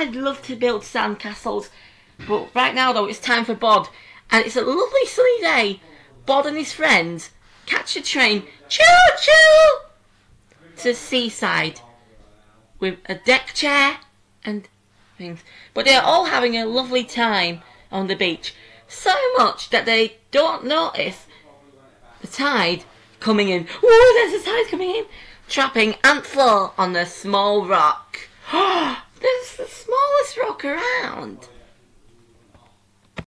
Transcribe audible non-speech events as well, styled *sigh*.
I'd love to build sandcastles. But right now, though, it's time for Bod. And it's a lovely sunny day. Bod and his friends catch a train, choo choo, to seaside with a deck chair and things. But they're all having a lovely time on the beach. So much that they don't notice the tide coming in. Oh, there's a tide coming in. Trapping Aunt Flo on the small rock. Rock *gasps* oh, around.